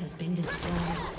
Blue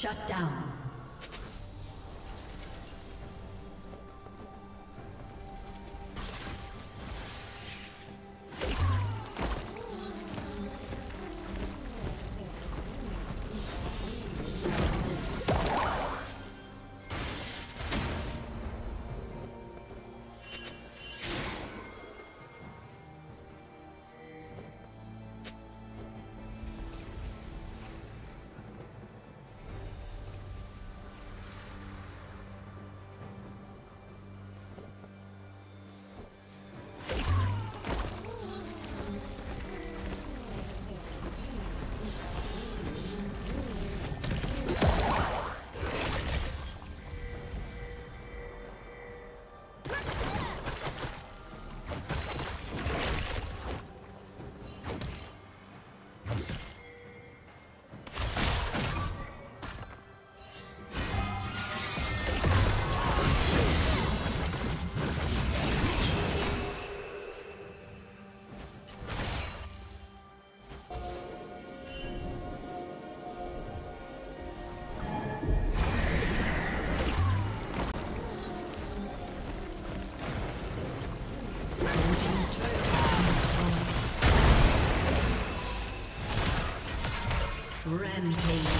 Shut down. Rampage.